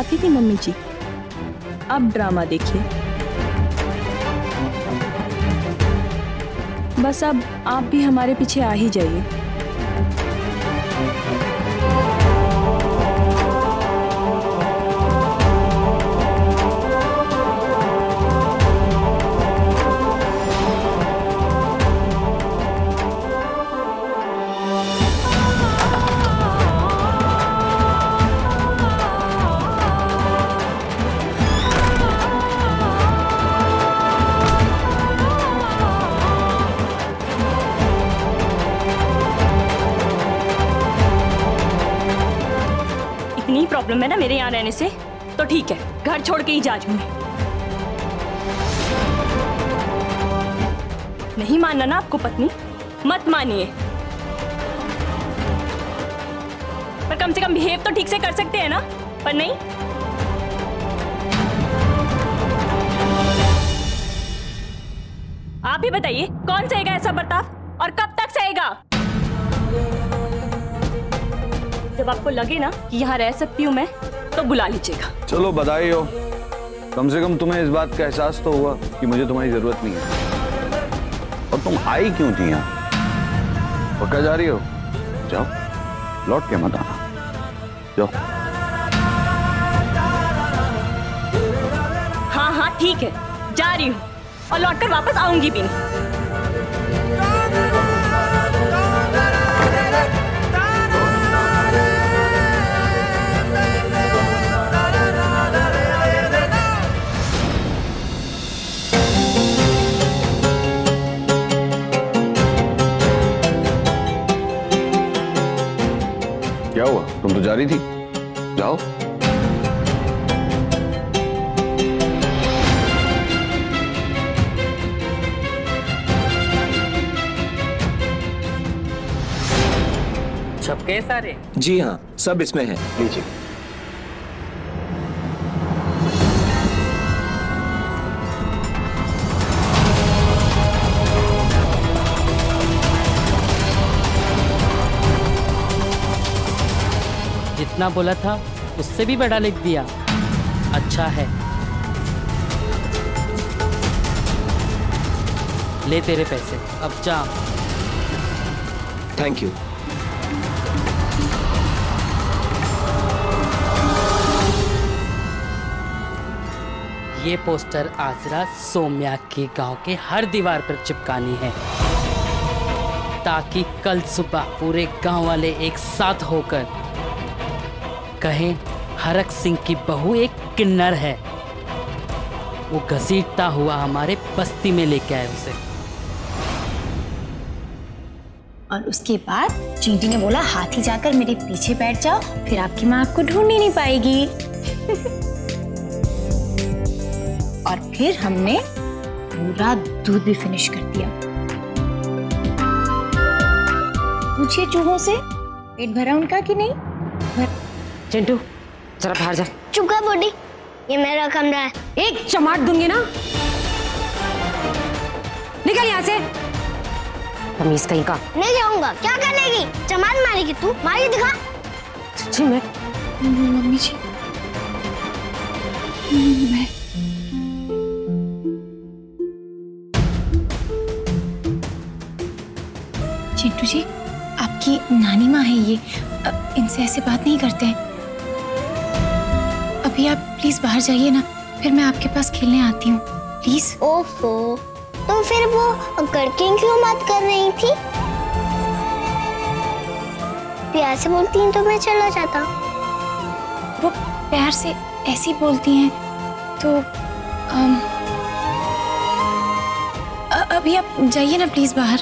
चाहती थी मम्मी जी। अब ड्रामा देखिए। बस अब आप भी हमारे पीछे आ ही जाइए। मेरे यहाँ रहने से तो ठीक है, घर छोड़ के ही जा मैं। नहीं मानना ना आपको, पत्नी। मत मानिए। पर कम से कम बिहेव तो ठीक से कर सकते हैं ना, पर नहीं? आप ही बताइए, कौन सहेगा ऐसा बर्ताव, और कब तक सहेगा? जब आपको लगे ना कि यहाँ रह सकती हूँ मैं तो बुला लीजिएगा। चलो बधाई हो। कम से कम तुम्हें इस बात का एहसास तो हुआ कि मुझे तुम्हारी ज़रूरत नहीं है। और तुम आई क्यों थी यहाँ? पक्का जा रही हो? जाओ लौट के मत आना। जाओ। हाँ हाँ ठीक है। जा रही हूँ। और लौटकर वापस आऊँगी भी नहीं। तो जा रही थी। जाओ। छपके सारे? जी हाँ सब इसमें है। लीजिए। जितना बोला था उससे भी बड़ा लिख दिया। अच्छा है। ले तेरे पैसे। अब जा। थैंक यू ये पोस्टर आजरा सोम्या के गाँव के हर दीवार पर चिपकानी है ताकि कल सुबह पूरे गाँव वाले एक साथ होकर कहें, हरक सिंह की बहू एक किन्नर है। वो घसीटता हुआ हमारे बस्ती में लेके आए उसे। और उसके बाद चींटी ने बोला, हाथी जाकर मेरे पीछे बैठ जाओ, फिर आपकी माँ आपको ढूंढ ही नहीं पाएगी। और फिर हमने पूरा दूध भी फिनिश कर दिया। पूछिए चूहों से, पेट भरा उनका कि नहीं. चिंटू जरा बाहर जा। चुप कर बूढ़ी ये मेरा कमरा है। एक चमाट दूँगी ना? निकल यहाँ से। तमीज कहीं का? नहीं जाऊँगा। क्या करेगी चमार मारेगी तू? मारी दिखा। सच्ची में? मम्मी जी। मैं चिंटू जी आपकी नानी माँ है ये। इनसे ऐसे बात नहीं करते हैं। अभी आप प्लीज़ बाहर जाइए ना फिर मैं आपके पास खेलने आती हूँ प्लीज़ ओफो तो फिर वो करके क्यों बात कर रही थी? प्यार से बोलती हैं तो मैं चला जाता। वो प्यार से ऐसी बोलती हैं तो अ- अभी आप जाइए ना प्लीज़ बाहर।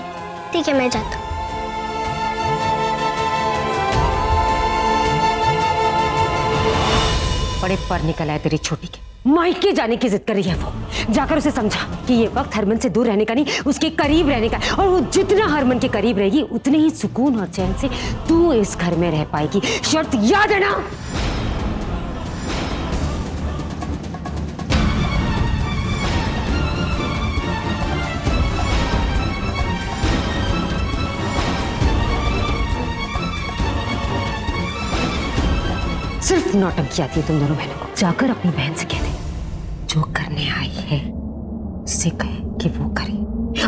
ठीक है मैं जाता। बड़े पर निकल आए तेरी छोटी के। मायके जाने की जिद कर रही है वो। जाकर उसे समझा कि ये वक्त हरमन से दूर रहने का नहीं, उसके करीब रहने का। और वो जितना हरमन के करीब रहेगी, उतने ही सुकून और चैन से तू इस घर में रह पाएगी। शर्त याद है ना सिर्फ़ नौटंकी है तुम दोनों बहनों को। जाकर अपनी बहन से कह दे जो करने आई है उससे कहे कि वो करे।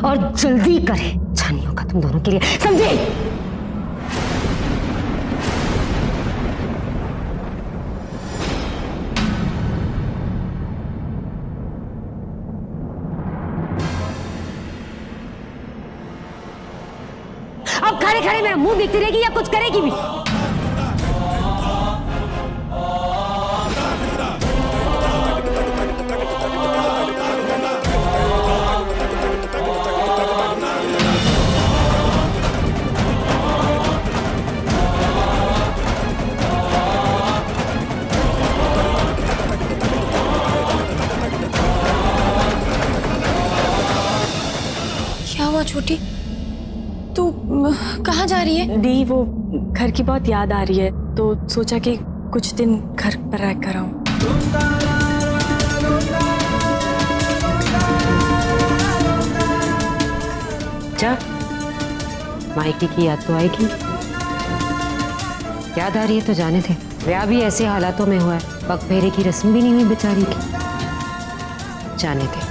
और जल्दी करे। अच्छा होगा तुम दोनों के लिए। समझे? अब खड़े खड़े मेरा मुँह देखती रहेगी या कुछ करेगी भी? कहाँ जा रही है? दी वो घर की बहुत याद आ रही है तो सोचा कि कुछ दिन घर पर रह कर आऊँ। जा। मायके की याद तो आएगी। याद आ रही है तो जाने थे ब्याह भी ऐसे हालातों में हुआ है। पग फेरे की रस्म भी नहीं हुई बेचारी की। जाने थे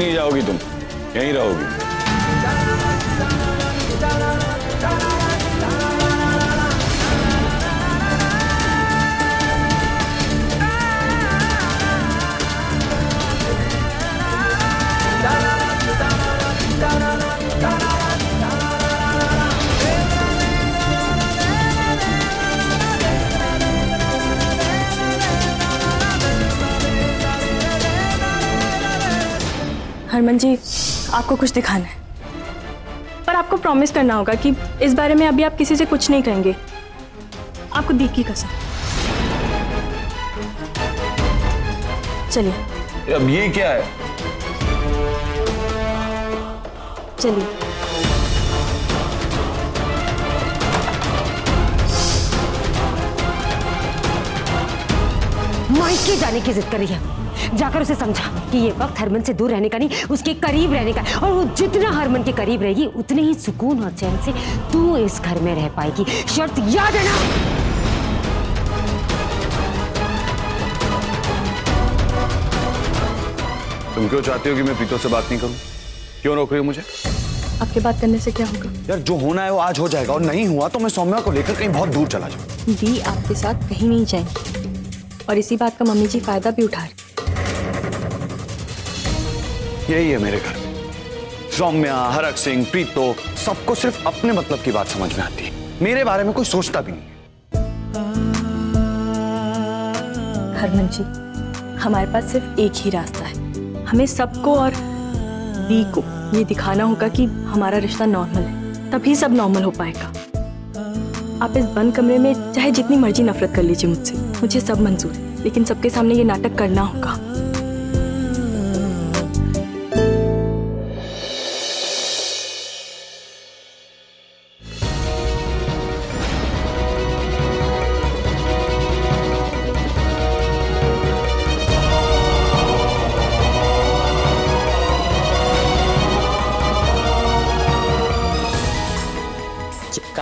नहीं जाओगी तुम यहीं रहोगी। हरमन जी आपको कुछ दिखाना है। पर आपको प्रॉमिस करना होगा कि इस बारे में अभी आप किसी से कुछ नहीं कहेंगे आपको दी की कसम। चलिए। अब ये क्या है? चलिए। मायके जाने की जिद कर रही है। जाकर उसे समझा कि ये वक्त हरमन से दूर रहने का नहीं उसके करीब रहने का और वो जितना हरमन के करीब रहेगी उतने ही सुकून और चैन से तू इस घर में रह पाएगी। शर्त याद है ना तुम क्यों चाहती हो कि मैं प्रीतो से बात नहीं करूँ? क्यों रोक रही हो मुझे? आपके बात करने से क्या होगा? यार जो होना है वो आज हो जाएगा और नहीं हुआ तो मैं सौम्या को लेकर कहीं बहुत दूर चला जाऊँ। दी आपके साथ कहीं नहीं जाएँगी। और इसी बात का मम्मी जी फ़ायदा भी उठा रही यही है मेरे घर। सौम्या हरक सिंह, प्रीतो सबको सिर्फ़ अपने मतलब की बात समझ में आती है। मेरे बारे में कोई सोचता भी नहीं हरमन जी, हमारे पास सिर्फ़ एक ही रास्ता है। हमें सबको और दी को ये दिखाना होगा कि हमारा रिश्ता नॉर्मल है। तभी सब नॉर्मल हो पाएगा। आप इस बंद कमरे में चाहे जितनी मर्ज़ी नफरत कर लीजिए मुझसे। मुझे सब मंजूर है, लेकिन सबके सामने ये नाटक करना होगा।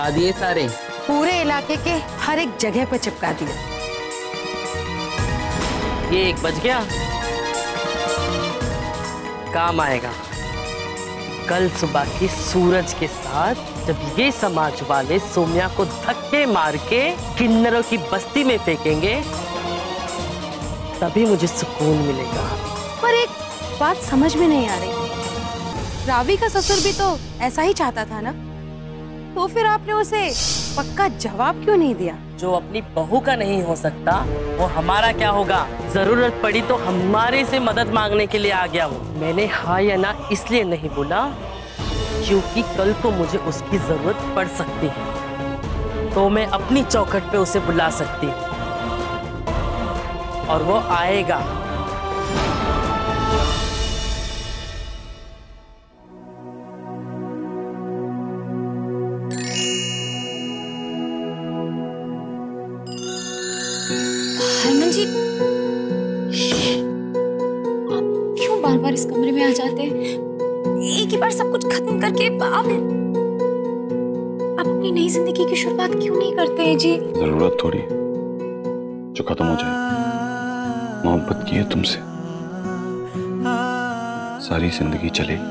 चिपका दिए सारे। पूरे इलाके के हर एक जगह पे चिपका दिया ये एक बज गया। काम आएगा। कल सुबह के सूरज के साथ जब ये समाज वाले सोम्या को धक्के मार के किन्नरों की बस्ती में फेंकेंगे तभी मुझे सुकून मिलेगा। पर एक बात समझ में नहीं आ रही। रावी का ससुर भी तो ऐसा ही चाहता था ना? तो फिर आपने उसे पक्का जवाब क्यों नहीं दिया? जो अपनी बहू का नहीं हो सकता, वो हमारा क्या होगा? ज़रूरत पड़ी तो हमारे से मदद मांगने के लिए आ गया वो मैंने हाँ या ना इसलिए नहीं बोला, क्योंकि कल को मुझे उसकी ज़रूरत पड़ सकती है। तो मैं अपनी चौखट पे उसे बुला सकती और वो आएगा। सब कुछ खत्म करके आप अपनी नई ज़िंदगी की शुरुआत क्यों नहीं करते हैं जी? ज़रूरत थोड़ी जो खत्म हो जाए। मोहब्बत की है तुमसे। सारी ज़िंदगी चलेगी।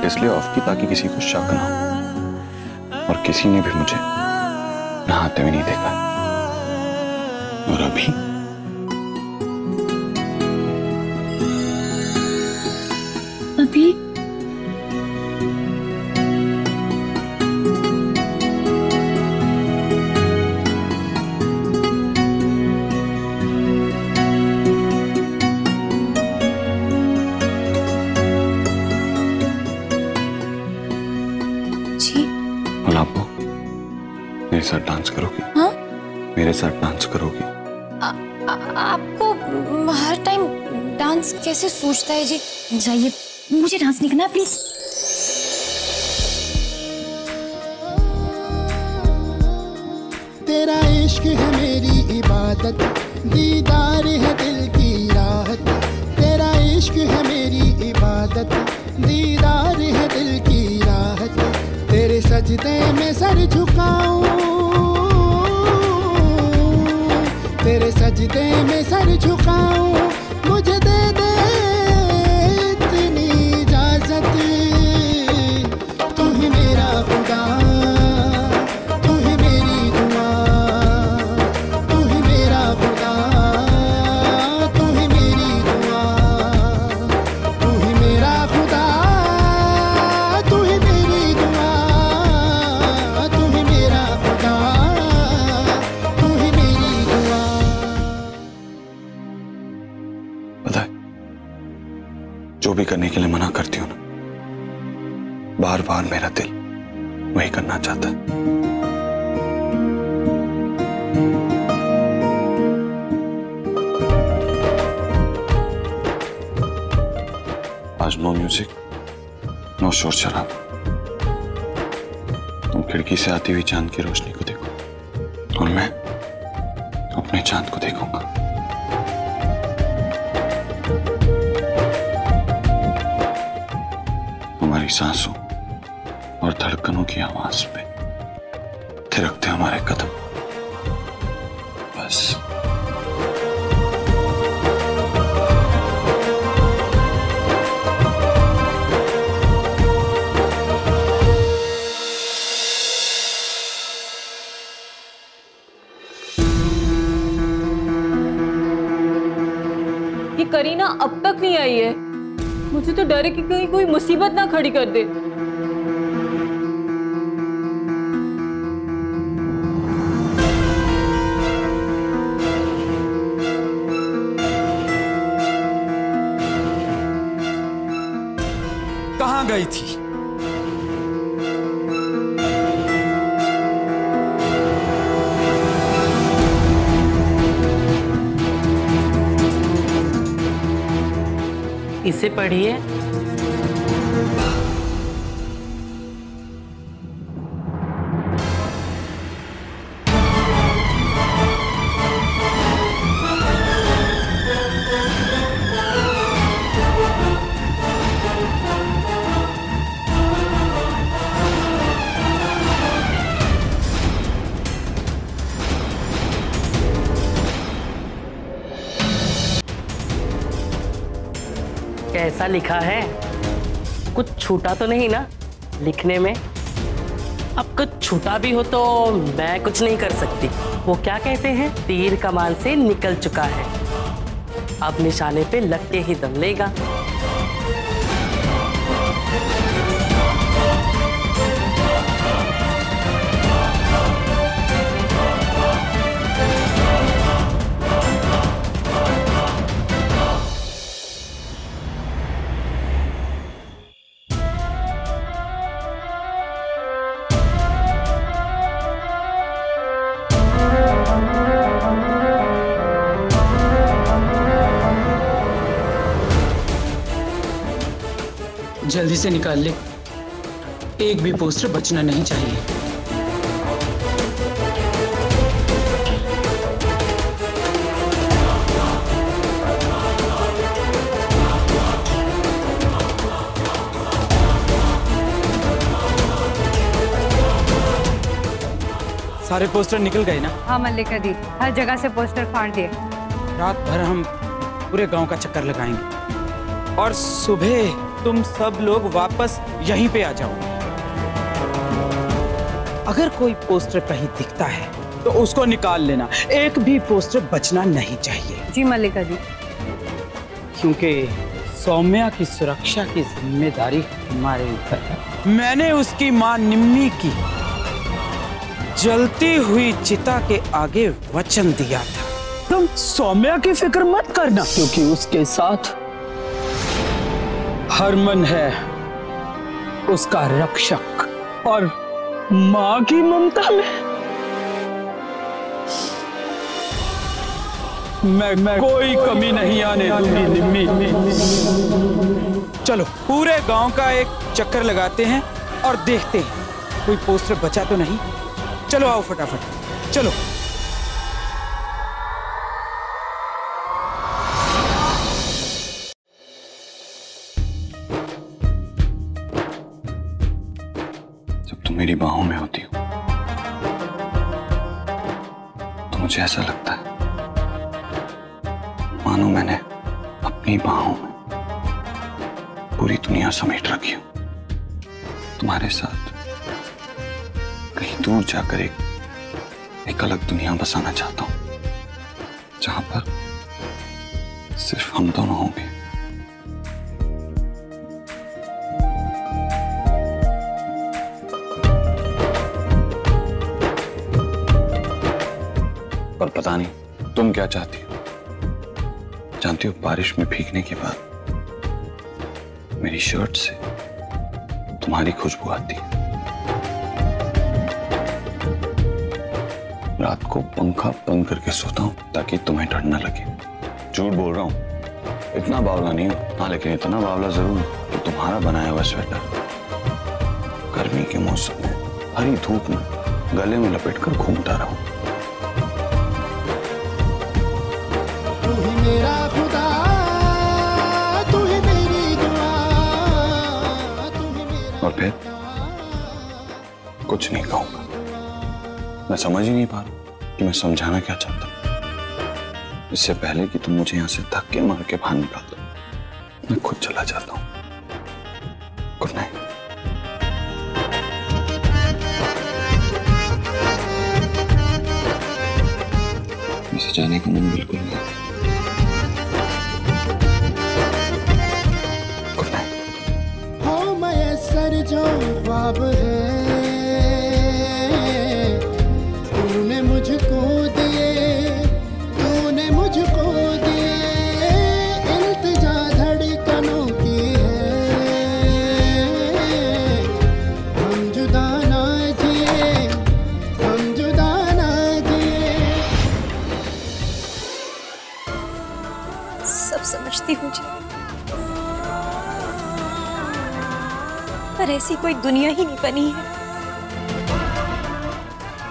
लाइट इसलिए ऑफ़ की ताकि किसी को शक ना हो। और किसी ने भी मुझे नहाते हुए नहीं देखा। और अभी डांस करोगी। हाँ? मेरे साथ डांस करोगी। आ, आ, आपको हर टाइम डांस कैसे सोचता है जी? जाइए मुझे डांस नहीं करना प्लीज़ तेरा इश्क है मेरी इबादत दीदार है दिल की राहत। तेरा इश्क है मेरी इबादत दीदार है दिल की राहत। तेरे सजदे में सर झुकाऊं सजदे में सर झुकाऊं। के लिए मना करती हूँ ना। बार बार मेरा दिल वही करना चाहता है। आज नो म्यूज़िक नो शोर शराब। तुम खिड़की से आती हुई चाँद की रोशनी को देखो और मैं अपने चाँद को देखूँगा। सांसों और धड़कनों की आवाज़ पे थिरकते हमारे कदम। मुझे तो डर है कि कहीं कोई मुसीबत ना खड़ी कर दे। इसे पढ़िए। लिखा है। कुछ छूटा तो नहीं ना लिखने में। अब कुछ छूटा भी हो तो मैं कुछ नहीं कर सकती। वो क्या कहते हैं? तीर कमान से निकल चुका है। अब निशाने पे लग के ही दम लेगा। से निकाल ले। एक भी पोस्टर बचना नहीं चाहिए। सारे पोस्टर निकल गए ना? हाँ मल्लिका दी हर जगह से पोस्टर फाड़ दिए। रात भर हम पूरे गाँव का चक्कर लगाएँगे। और सुबह तुम सब लोग वापस यहीं पे आ जाओ। अगर कोई पोस्टर कहीं दिखता है तो उसको निकाल लेना। एक भी पोस्टर बचना नहीं चाहिए। जी मल्लिका दी क्योंकि सौम्या की सुरक्षा की ज़िम्मेदारी हमारे ऊपर है। मैंने उसकी माँ निम्मी की जलती हुई चिता के आगे वचन दिया था। तुम सौम्या की फ़िक्र मत करना। क्योंकि उसके साथ हरमन है। उसका रक्षक और माँ की ममता में। मैं, मैं कोई कमी नहीं आने दूँगी निम्मी। चलो पूरे गाँव का एक चक्कर लगाते हैं और देखते हैं। कोई पोस्टर बचा तो नहीं? चलो आओ फटाफट। चलो। मेरी बाहों में होती हो। तो मुझे ऐसा लगता है। मानो मैंने अपनी बाहों में पूरी दुनिया समेट रखी हो। तुम्हारे साथ कहीं दूर जाकर एक एक अलग दुनिया बसाना चाहता हूँ, जहाँ पर सिर्फ़ हम दोनों होंगे। पर पता नहीं तुम क्या चाहती हो। जानती हो बारिश में भीगने के बाद मेरी शर्ट से तुम्हारी खुशबू आती है। रात को पंखा बंद करके सोता हूँ ताकि तुम्हें ठंड ना लगे। झूठ बोल रहा हूँ। इतना बावला नहीं हूँ। हाँ लेकिन इतना बावला ज़रूर कि तुम्हारा बनाया हुआ स्वेटर गर्मी के मौसम में हरी धूप में गले में लपेट कर घूमता रहूँ। फिर? कुछ नहीं कहूँगा। मैं समझ ही नहीं पा रहा कि मैं समझाना क्या चाहता हूँ। इससे पहले कि तुम मुझे यहाँ से धक्के मार के बाहर निकाल दो, मैं खुद चला जाता हूँ। गुड नाइट जाने का मन बिल्कुल दुनिया ही नहीं बनी है।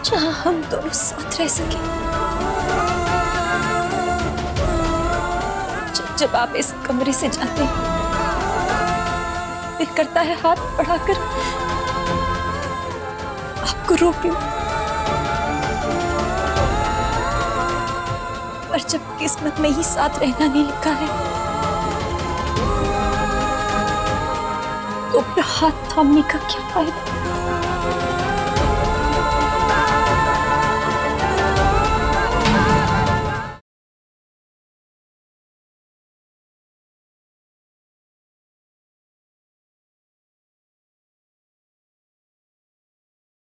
जहाँ हम दोनों साथ रह सके। जब आप इस कमरे से जाते हैं, दिल करता है हाथ बढ़ाकर, आपको रोक लूँ पर जब किस्मत में ही साथ रहना नहीं लिखा है हाथ थामने का क्या फ़ायदा